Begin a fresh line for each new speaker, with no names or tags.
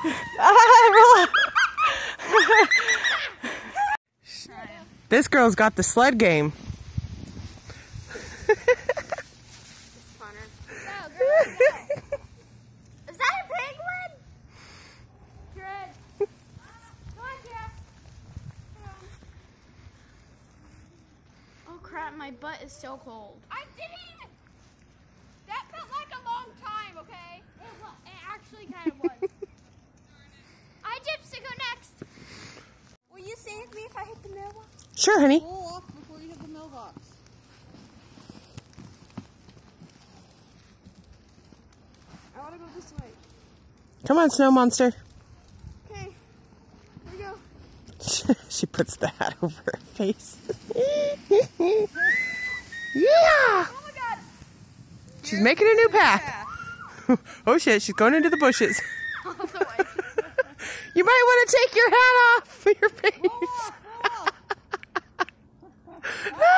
This girl's got the sled game.
Oh crap, my butt is so cold.
This honey.
Come on, snow monster.
Okay. Here we go.
she puts the hat over her face. yeah!
Oh my god.
She's making a new path. oh shit, she's going into the bushes. you might want to take your hat off for your face no!